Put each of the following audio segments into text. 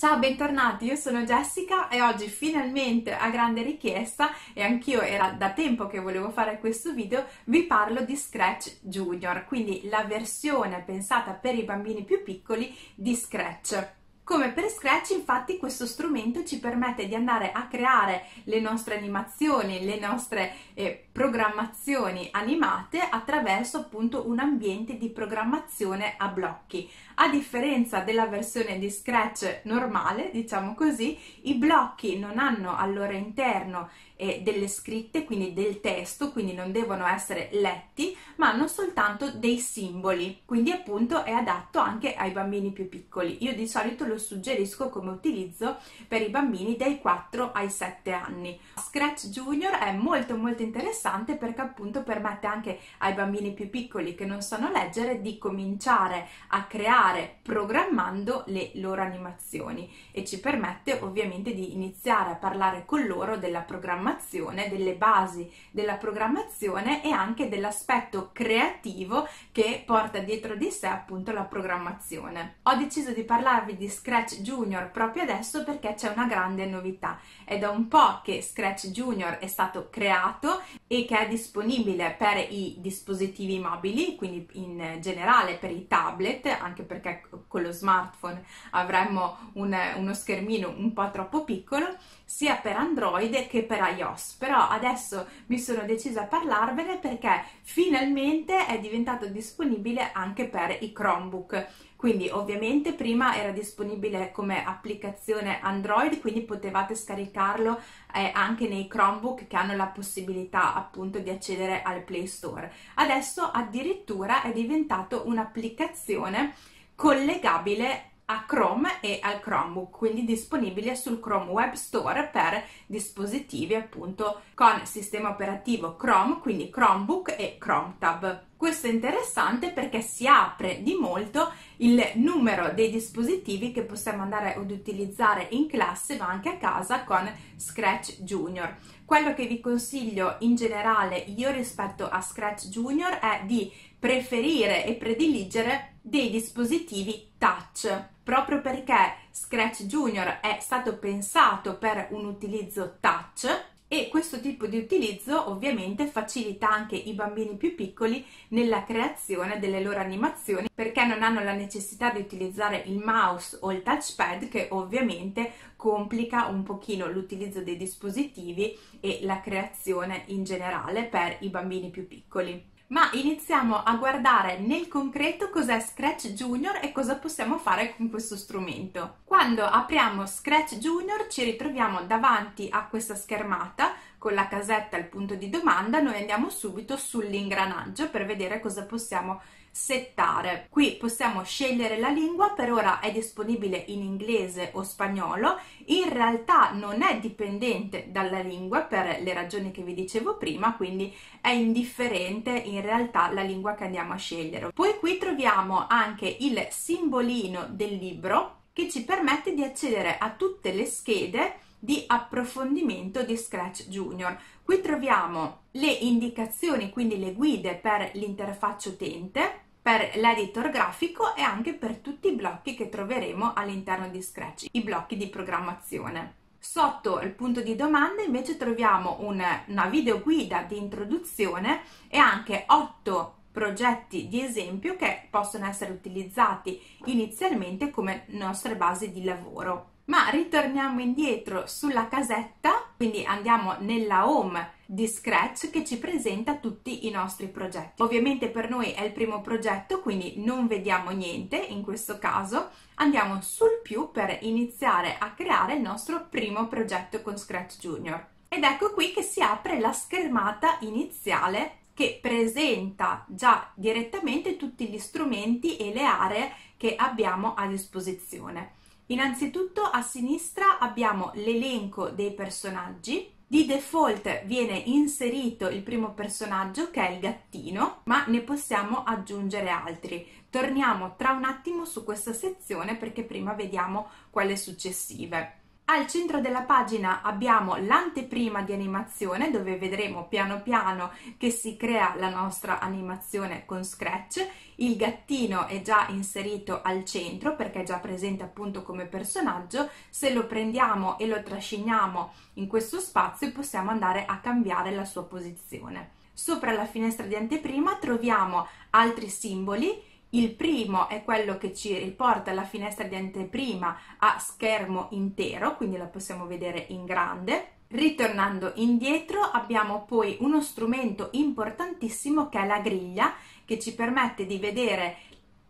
Ciao, bentornati, io sono Jessica e oggi finalmente a grande richiesta e anch'io era da tempo che volevo fare questo video, vi parlo di Scratch Junior, quindi la versione pensata per i bambini più piccoli di Scratch. Come per Scratch, infatti, questo strumento ci permette di andare a creare le nostre animazioni, le nostre eh, programmazioni animate attraverso appunto un ambiente di programmazione a blocchi. A differenza della versione di Scratch normale, diciamo così, i blocchi non hanno al loro interno eh, delle scritte, quindi del testo, quindi non devono essere letti, ma hanno soltanto dei simboli, quindi appunto è adatto anche ai bambini più piccoli. Io di solito lo suggerisco come utilizzo per i bambini dai 4 ai 7 anni. Scratch Junior è molto molto interessante perché appunto permette anche ai bambini più piccoli che non sanno leggere di cominciare a creare programmando le loro animazioni e ci permette ovviamente di iniziare a parlare con loro della programmazione, delle basi della programmazione e anche dell'aspetto creativo che porta dietro di sé appunto la programmazione. Ho deciso di parlarvi di Scratch Junior proprio adesso perché c'è una grande novità. È da un po' che Scratch Junior è stato creato e che è disponibile per i dispositivi mobili, quindi in generale per i tablet, anche per perché con lo smartphone avremmo un, uno schermino un po' troppo piccolo, sia per Android che per iOS. Però adesso mi sono decisa a parlarvene perché finalmente è diventato disponibile anche per i Chromebook. Quindi ovviamente prima era disponibile come applicazione Android, quindi potevate scaricarlo eh, anche nei Chromebook che hanno la possibilità appunto di accedere al Play Store. Adesso addirittura è diventato un'applicazione collegabile a Chrome e al Chromebook, quindi disponibile sul Chrome Web Store per dispositivi appunto con sistema operativo Chrome, quindi Chromebook e Chrome Tab. Questo è interessante perché si apre di molto il numero dei dispositivi che possiamo andare ad utilizzare in classe ma anche a casa con Scratch Junior. Quello che vi consiglio in generale io rispetto a Scratch Junior è di preferire e prediligere dei dispositivi touch, proprio perché Scratch Junior è stato pensato per un utilizzo touch e questo tipo di utilizzo ovviamente facilita anche i bambini più piccoli nella creazione delle loro animazioni perché non hanno la necessità di utilizzare il mouse o il touchpad che ovviamente complica un pochino l'utilizzo dei dispositivi e la creazione in generale per i bambini più piccoli ma iniziamo a guardare nel concreto cos'è Scratch Junior e cosa possiamo fare con questo strumento. Quando apriamo Scratch Junior ci ritroviamo davanti a questa schermata con la casetta al punto di domanda, noi andiamo subito sull'ingranaggio per vedere cosa possiamo settare. Qui possiamo scegliere la lingua, per ora è disponibile in inglese o spagnolo, in realtà non è dipendente dalla lingua per le ragioni che vi dicevo prima, quindi è indifferente in realtà la lingua che andiamo a scegliere. Poi qui troviamo anche il simbolino del libro che ci permette di accedere a tutte le schede di approfondimento di Scratch Junior. Qui troviamo le indicazioni, quindi le guide per l'interfaccia utente, per l'editor grafico e anche per tutti i blocchi che troveremo all'interno di Scratch, i blocchi di programmazione. Sotto il punto di domanda invece troviamo un, una video guida di introduzione e anche 8 progetti di esempio che possono essere utilizzati inizialmente come nostre basi di lavoro. Ma ritorniamo indietro sulla casetta, quindi andiamo nella home di Scratch che ci presenta tutti i nostri progetti. Ovviamente per noi è il primo progetto, quindi non vediamo niente in questo caso. Andiamo sul più per iniziare a creare il nostro primo progetto con Scratch Junior. Ed ecco qui che si apre la schermata iniziale che presenta già direttamente tutti gli strumenti e le aree che abbiamo a disposizione. Innanzitutto a sinistra abbiamo l'elenco dei personaggi. Di default viene inserito il primo personaggio che è il gattino, ma ne possiamo aggiungere altri. Torniamo tra un attimo su questa sezione perché prima vediamo quelle successive. Al centro della pagina abbiamo l'anteprima di animazione dove vedremo piano piano che si crea la nostra animazione con Scratch. Il gattino è già inserito al centro perché è già presente appunto come personaggio. Se lo prendiamo e lo trasciniamo in questo spazio possiamo andare a cambiare la sua posizione. Sopra la finestra di anteprima troviamo altri simboli il primo è quello che ci riporta la finestra di anteprima a schermo intero, quindi la possiamo vedere in grande. Ritornando indietro abbiamo poi uno strumento importantissimo che è la griglia che ci permette di vedere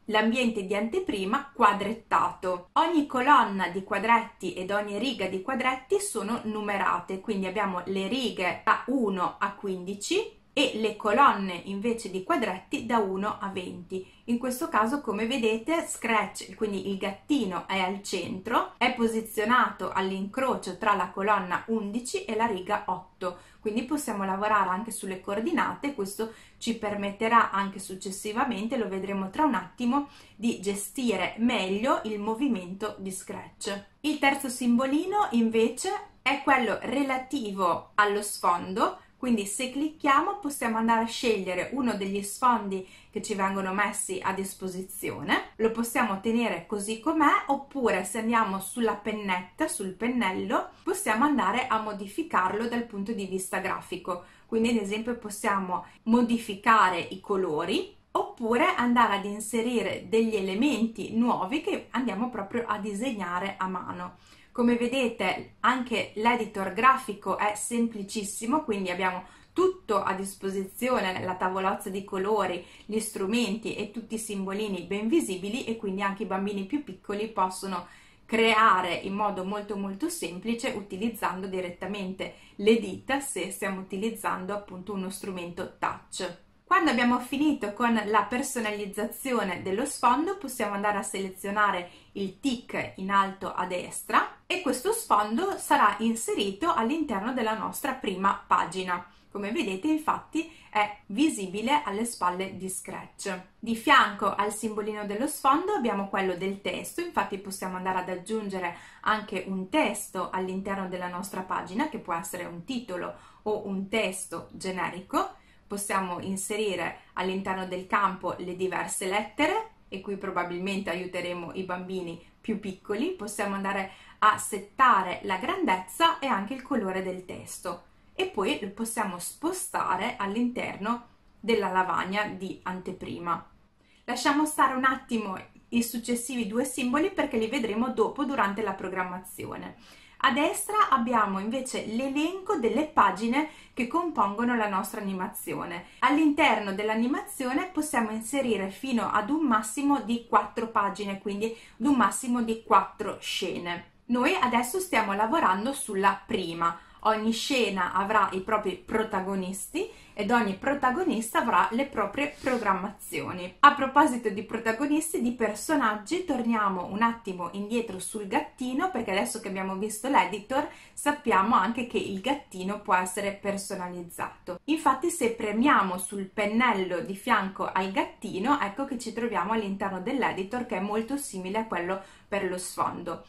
l'ambiente di anteprima quadrettato. Ogni colonna di quadretti ed ogni riga di quadretti sono numerate, quindi abbiamo le righe da 1 a 15 e le colonne invece di quadretti da 1 a 20. In questo caso, come vedete, Scratch, quindi il gattino, è al centro, è posizionato all'incrocio tra la colonna 11 e la riga 8. Quindi possiamo lavorare anche sulle coordinate, questo ci permetterà anche successivamente, lo vedremo tra un attimo, di gestire meglio il movimento di Scratch. Il terzo simbolino invece è quello relativo allo sfondo, quindi se clicchiamo possiamo andare a scegliere uno degli sfondi che ci vengono messi a disposizione, lo possiamo tenere così com'è oppure se andiamo sulla pennetta, sul pennello, possiamo andare a modificarlo dal punto di vista grafico. Quindi ad esempio possiamo modificare i colori oppure andare ad inserire degli elementi nuovi che andiamo proprio a disegnare a mano. Come vedete anche l'editor grafico è semplicissimo, quindi abbiamo tutto a disposizione, la tavolozza di colori, gli strumenti e tutti i simbolini ben visibili e quindi anche i bambini più piccoli possono creare in modo molto molto semplice utilizzando direttamente le dita se stiamo utilizzando appunto uno strumento touch. Quando abbiamo finito con la personalizzazione dello sfondo possiamo andare a selezionare il tick in alto a destra e questo sfondo sarà inserito all'interno della nostra prima pagina. Come vedete infatti è visibile alle spalle di Scratch. Di fianco al simbolino dello sfondo abbiamo quello del testo, infatti possiamo andare ad aggiungere anche un testo all'interno della nostra pagina che può essere un titolo o un testo generico possiamo inserire all'interno del campo le diverse lettere e qui probabilmente aiuteremo i bambini più piccoli, possiamo andare a settare la grandezza e anche il colore del testo e poi lo possiamo spostare all'interno della lavagna di anteprima. Lasciamo stare un attimo i successivi due simboli perché li vedremo dopo durante la programmazione. A destra abbiamo invece l'elenco delle pagine che compongono la nostra animazione. All'interno dell'animazione possiamo inserire fino ad un massimo di 4 pagine, quindi ad un massimo di 4 scene. Noi adesso stiamo lavorando sulla prima. Ogni scena avrà i propri protagonisti ed ogni protagonista avrà le proprie programmazioni. A proposito di protagonisti, di personaggi, torniamo un attimo indietro sul gattino perché adesso che abbiamo visto l'editor sappiamo anche che il gattino può essere personalizzato. Infatti se premiamo sul pennello di fianco al gattino ecco che ci troviamo all'interno dell'editor che è molto simile a quello per lo sfondo.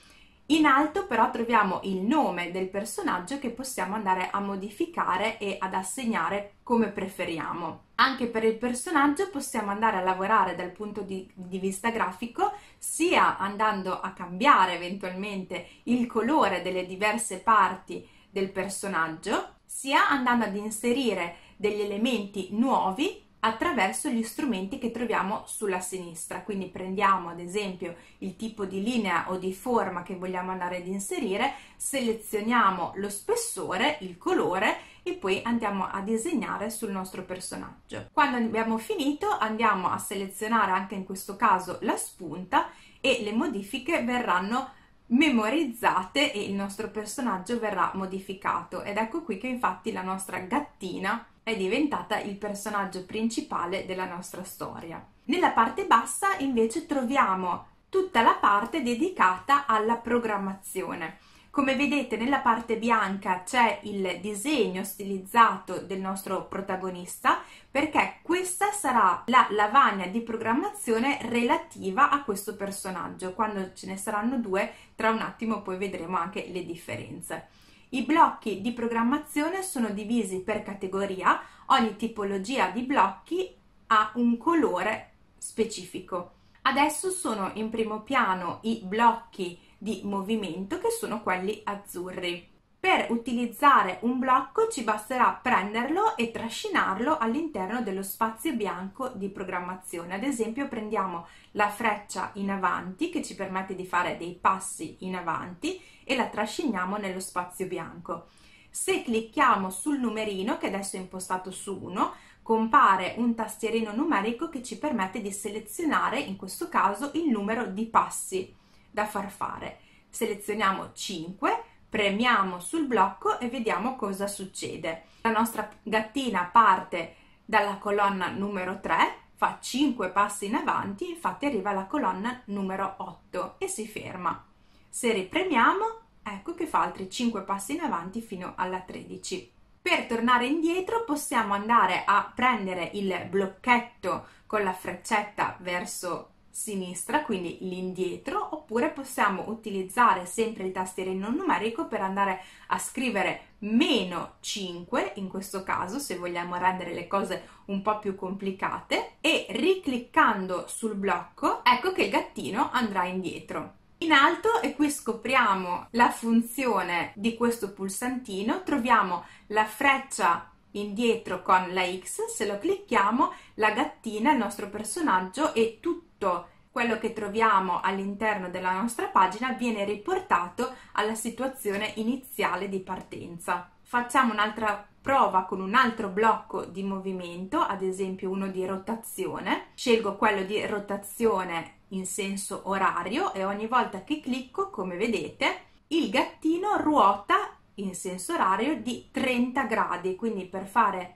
In alto però troviamo il nome del personaggio che possiamo andare a modificare e ad assegnare come preferiamo. Anche per il personaggio possiamo andare a lavorare dal punto di, di, vista grafico sia andando a cambiare eventualmente il colore delle diverse parti del personaggio, sia andando ad inserire degli elementi nuovi attraverso gli strumenti che troviamo sulla sinistra. Quindi prendiamo ad esempio il tipo di linea o di forma che vogliamo andare ad inserire, selezioniamo lo spessore, il colore e poi andiamo a disegnare sul nostro personaggio. Quando abbiamo finito andiamo a selezionare anche in questo caso la spunta e le modifiche verranno memorizzate e il nostro personaggio verrà modificato ed ecco qui che infatti la nostra gattina è diventata il personaggio principale della nostra storia. Nella parte bassa invece troviamo tutta la parte dedicata alla programmazione. Come vedete nella parte bianca c'è il disegno stilizzato del nostro protagonista perché questa sarà la lavagna di programmazione relativa a questo personaggio. Quando ce ne saranno due, tra un attimo poi vedremo anche le differenze. I blocchi di programmazione sono divisi per categoria, ogni tipologia di blocchi ha un colore specifico. Adesso sono in primo piano i blocchi di movimento che sono quelli azzurri. Per utilizzare un blocco ci basterà prenderlo e trascinarlo all'interno dello spazio bianco di programmazione. Ad esempio prendiamo la freccia in avanti che ci permette di fare dei passi in avanti e la trasciniamo nello spazio bianco. Se clicchiamo sul numerino che adesso è impostato su 1, compare un tastierino numerico che ci permette di selezionare in questo caso il numero di passi da far fare. Selezioniamo 5, premiamo sul blocco e vediamo cosa succede. La nostra gattina parte dalla colonna numero 3, fa 5 passi in avanti, infatti arriva alla colonna numero 8 e si ferma. Se ripremiamo, ecco che fa altri 5 passi in avanti fino alla 13. Per tornare indietro possiamo andare a prendere il blocchetto con la freccetta verso sinistra, quindi l'indietro, oppure possiamo utilizzare sempre il tastierino numerico per andare a scrivere meno 5, in questo caso se vogliamo rendere le cose un po' più complicate, e ricliccando sul blocco ecco che il gattino andrà indietro. In alto e qui scopriamo la funzione di questo pulsantino, troviamo la freccia indietro con la X, se lo clicchiamo la gattina, il nostro personaggio e tutto quello che troviamo all'interno della nostra pagina viene riportato alla situazione iniziale di partenza. Facciamo un'altra prova con un altro blocco di movimento, ad esempio uno di rotazione. Scelgo quello di rotazione in senso orario e ogni volta che clicco, come vedete, il gattino ruota in senso orario di 30 gradi, quindi per fare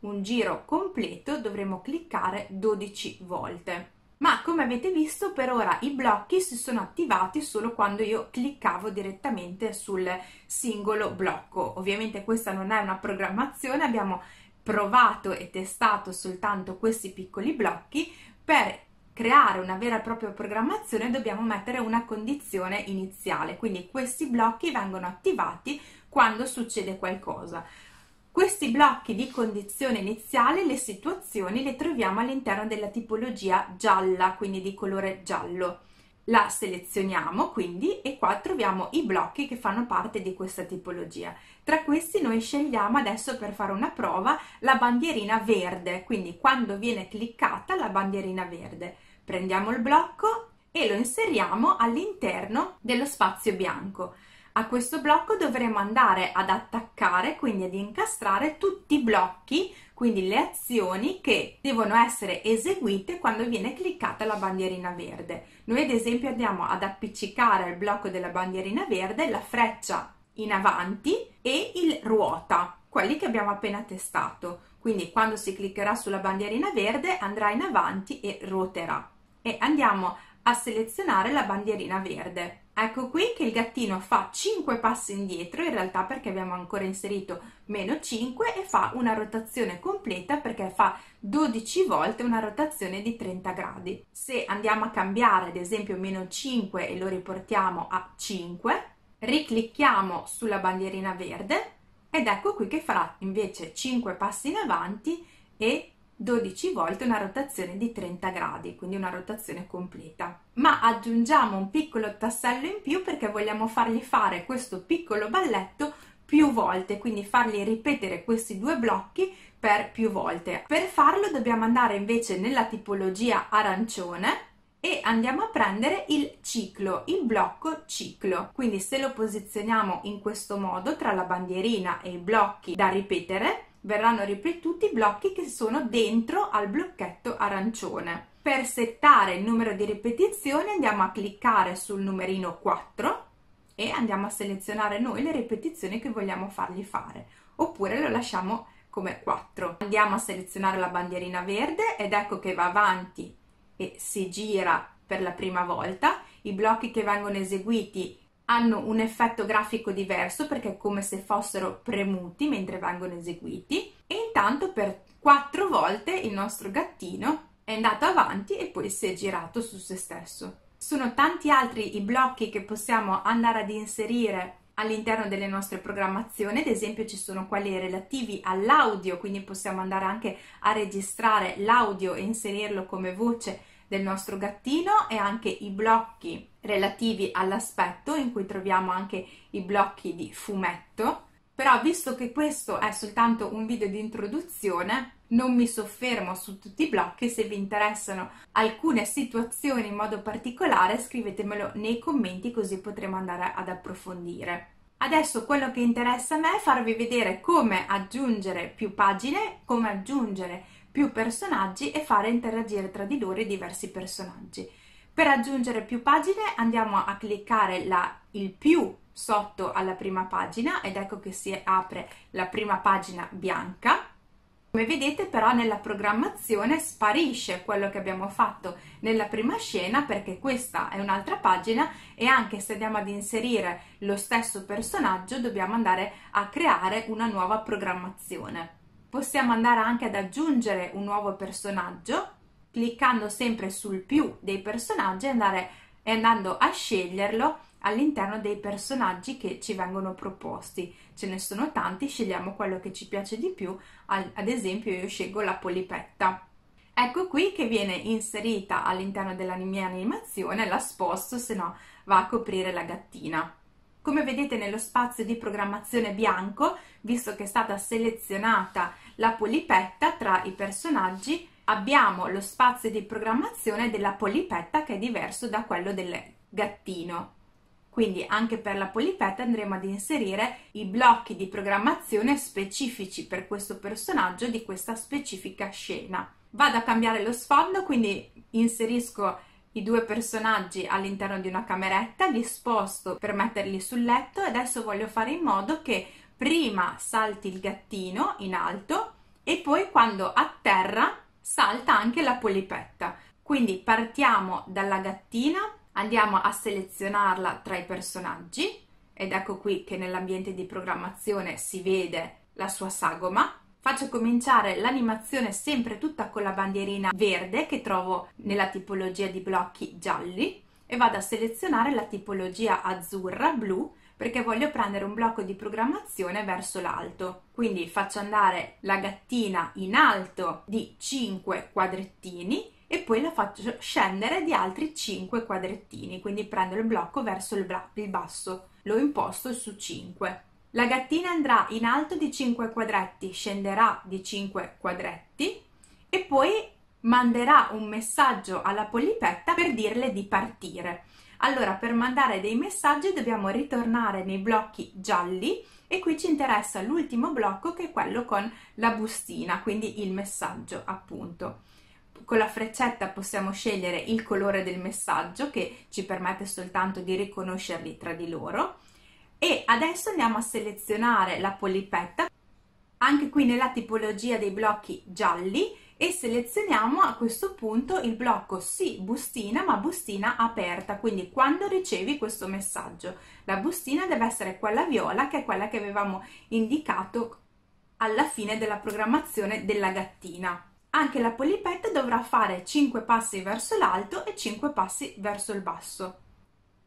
un giro completo dovremo cliccare 12 volte ma come avete visto per ora i blocchi si sono attivati solo quando io cliccavo direttamente sul singolo blocco. Ovviamente questa non è una programmazione, abbiamo provato e testato soltanto questi piccoli blocchi per creare una vera e propria programmazione dobbiamo mettere una condizione iniziale, quindi questi blocchi vengono attivati quando succede qualcosa. Questi blocchi di condizione iniziale, le situazioni, le troviamo all'interno della tipologia gialla, quindi di colore giallo. La selezioniamo quindi e qua troviamo i blocchi che fanno parte di questa tipologia. Tra questi noi scegliamo adesso per fare una prova la bandierina verde, quindi quando viene cliccata la bandierina verde. Prendiamo il blocco e lo inseriamo all'interno dello spazio bianco. A questo blocco dovremo andare ad attaccare, quindi ad incastrare tutti i blocchi, quindi le azioni che devono essere eseguite quando viene cliccata la bandierina verde. Noi ad esempio andiamo ad appiccicare al blocco della bandierina verde la freccia in avanti e il ruota, quelli che abbiamo appena testato. Quindi quando si cliccherà sulla bandierina verde andrà in avanti e ruoterà. E andiamo a selezionare la bandierina verde. Ecco qui che il gattino fa 5 passi indietro, in realtà perché abbiamo ancora inserito meno 5 e fa una rotazione completa perché fa 12 volte una rotazione di 30 gradi. Se andiamo a cambiare ad esempio meno 5 e lo riportiamo a 5, riclicchiamo sulla bandierina verde ed ecco qui che farà invece 5 passi in avanti e 12 volte una rotazione di 30 gradi, quindi una rotazione completa. Ma aggiungiamo un piccolo tassello in più perché vogliamo fargli fare questo piccolo balletto più volte, quindi fargli ripetere questi due blocchi per più volte. Per farlo dobbiamo andare invece nella tipologia arancione e andiamo a prendere il ciclo, il blocco ciclo. Quindi se lo posizioniamo in questo modo tra la bandierina e i blocchi da ripetere, verranno ripetuti i blocchi che sono dentro al blocchetto arancione. Per settare il numero di ripetizioni andiamo a cliccare sul numerino 4 e andiamo a selezionare noi le ripetizioni che vogliamo fargli fare oppure lo lasciamo come 4. Andiamo a selezionare la bandierina verde ed ecco che va avanti e si gira per la prima volta. I blocchi che vengono eseguiti hanno un effetto grafico diverso perché è come se fossero premuti mentre vengono eseguiti e intanto per quattro volte il nostro gattino è andato avanti e poi si è girato su se stesso. Sono tanti altri i blocchi che possiamo andare ad inserire all'interno delle nostre programmazioni, ad esempio ci sono quelli relativi all'audio, quindi possiamo andare anche a registrare l'audio e inserirlo come voce del nostro gattino e anche i blocchi relativi all'aspetto in cui troviamo anche i blocchi di fumetto. Però visto che questo è soltanto un video di introduzione, non mi soffermo su tutti i blocchi, se vi interessano alcune situazioni in modo particolare scrivetemelo nei commenti così potremo andare ad approfondire. Adesso quello che interessa a me è farvi vedere come aggiungere più pagine, come aggiungere più personaggi e fare interagire tra di loro i diversi personaggi. Per aggiungere più pagine andiamo a cliccare la, il più sotto alla prima pagina ed ecco che si apre la prima pagina bianca come vedete però nella programmazione sparisce quello che abbiamo fatto nella prima scena perché questa è un'altra pagina e anche se andiamo ad inserire lo stesso personaggio dobbiamo andare a creare una nuova programmazione. Possiamo andare anche ad aggiungere un nuovo personaggio cliccando sempre sul più dei personaggi e, andare, e andando a sceglierlo all'interno dei personaggi che ci vengono proposti. Ce ne sono tanti, scegliamo quello che ci piace di più, ad esempio io scelgo la polipetta. Ecco qui che viene inserita all'interno della mia animazione, la sposto, se no va a coprire la gattina. Come vedete nello spazio di programmazione bianco, visto che è stata selezionata la polipetta tra i personaggi, abbiamo lo spazio di programmazione della polipetta che è diverso da quello del gattino. Quindi anche per la polipetta andremo ad inserire i blocchi di programmazione specifici per questo personaggio di questa specifica scena. Vado a cambiare lo sfondo, quindi inserisco i due personaggi all'interno di una cameretta, li sposto per metterli sul letto e adesso voglio fare in modo che prima salti il gattino in alto e poi quando atterra salta anche la polipetta. Quindi partiamo dalla gattina andiamo a selezionarla tra i personaggi ed ecco qui che nell'ambiente di programmazione si vede la sua sagoma. Faccio cominciare l'animazione sempre tutta con la bandierina verde che trovo nella tipologia di blocchi gialli e vado a selezionare la tipologia azzurra, blu, perché voglio prendere un blocco di programmazione verso l'alto. Quindi faccio andare la gattina in alto di 5 quadrettini e poi la faccio scendere di altri 5 quadrettini, quindi prendo il blocco verso il, il basso, lo imposto su 5. La gattina andrà in alto di 5 quadretti, scenderà di 5 quadretti e poi manderà un messaggio alla polipetta per dirle di partire. Allora, per mandare dei messaggi dobbiamo ritornare nei blocchi gialli e qui ci interessa l'ultimo blocco che è quello con la bustina, quindi il messaggio appunto con la freccetta possiamo scegliere il colore del messaggio che ci permette soltanto di riconoscerli tra di loro e adesso andiamo a selezionare la polipetta anche qui nella tipologia dei blocchi gialli e selezioniamo a questo punto il blocco sì bustina ma bustina aperta quindi quando ricevi questo messaggio la bustina deve essere quella viola che è quella che avevamo indicato alla fine della programmazione della gattina anche la polipetta dovrà fare 5 passi verso l'alto e 5 passi verso il basso.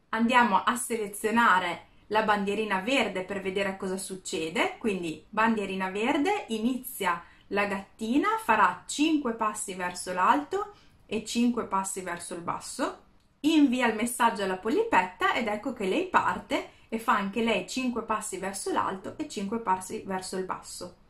Andiamo a selezionare la bandierina verde per vedere cosa succede, quindi bandierina verde inizia la gattina, farà 5 passi verso l'alto e 5 passi verso il basso, invia il messaggio alla polipetta ed ecco che lei parte e fa anche lei 5 passi verso l'alto e 5 passi verso il basso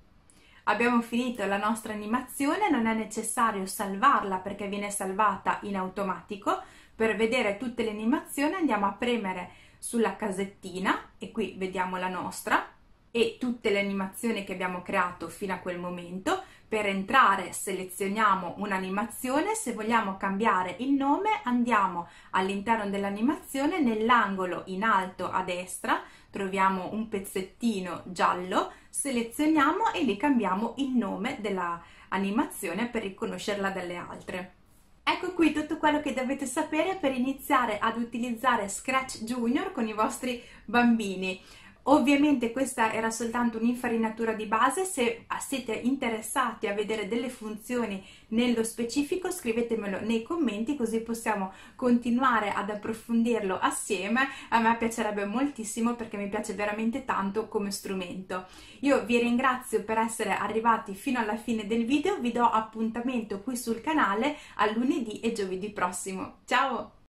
abbiamo finito la nostra animazione, non è necessario salvarla perché viene salvata in automatico. Per vedere tutte le animazioni andiamo a premere sulla casettina e qui vediamo la nostra e tutte le animazioni che abbiamo creato fino a quel momento. Per entrare selezioniamo un'animazione, se vogliamo cambiare il nome andiamo all'interno dell'animazione nell'angolo in alto a destra troviamo un pezzettino giallo, selezioniamo e lì cambiamo il nome della animazione per riconoscerla dalle altre. Ecco qui tutto quello che dovete sapere per iniziare ad utilizzare Scratch Junior con i vostri bambini. Ovviamente questa era soltanto un'infarinatura di base, se siete interessati a vedere delle funzioni nello specifico scrivetemelo nei commenti così possiamo continuare ad approfondirlo assieme, a me piacerebbe moltissimo perché mi piace veramente tanto come strumento. Io vi ringrazio per essere arrivati fino alla fine del video, vi do appuntamento qui sul canale a lunedì e giovedì prossimo. Ciao!